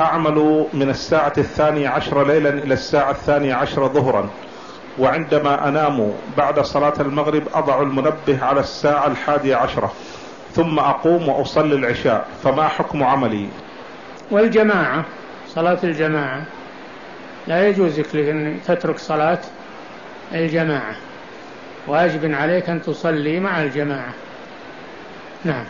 أعمل من الساعة الثانية عشر ليلا إلى الساعة الثانية عشر ظهرا. وعندما أنام بعد صلاة المغرب أضع المنبه على الساعة الحادية عشرة ثم أقوم وأصلي العشاء. فما حكم عملي؟ والجماعة صلاة الجماعة. لا يجوز لك أن تترك صلاة الجماعة. واجب عليك أن تصلي مع الجماعة. نعم.